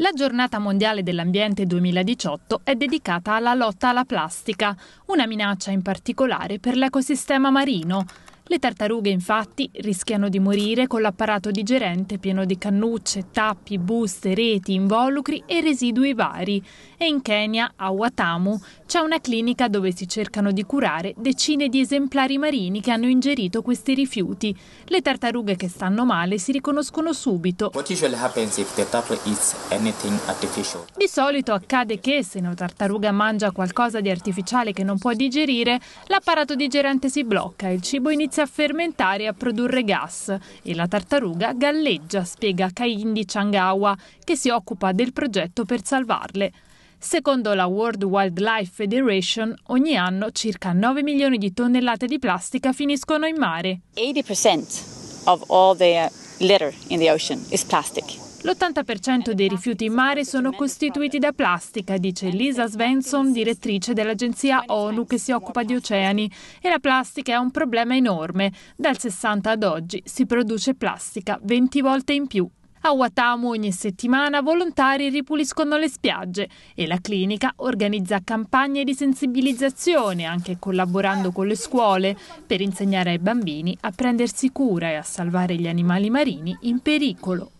La giornata mondiale dell'ambiente 2018 è dedicata alla lotta alla plastica, una minaccia in particolare per l'ecosistema marino. Le tartarughe infatti rischiano di morire con l'apparato digerente pieno di cannucce, tappi, buste, reti, involucri e residui vari. E in Kenya, a Watamu, c'è una clinica dove si cercano di curare decine di esemplari marini che hanno ingerito questi rifiuti. Le tartarughe che stanno male si riconoscono subito. Di solito accade che se una tartaruga mangia qualcosa di artificiale che non può digerire, l'apparato digerente si blocca e il cibo inizia inizia a fermentare e a produrre gas e la tartaruga galleggia, spiega Kaindi Changawa, che si occupa del progetto per salvarle. Secondo la World Wildlife Federation, ogni anno circa 9 milioni di tonnellate di plastica finiscono in mare. 80% of all the litter in the ocean is plastic. L'80% dei rifiuti in mare sono costituiti da plastica, dice Lisa Svensson, direttrice dell'agenzia ONU che si occupa di oceani. E la plastica è un problema enorme. Dal 60 ad oggi si produce plastica 20 volte in più. A Watamu ogni settimana volontari ripuliscono le spiagge e la clinica organizza campagne di sensibilizzazione, anche collaborando con le scuole, per insegnare ai bambini a prendersi cura e a salvare gli animali marini in pericolo.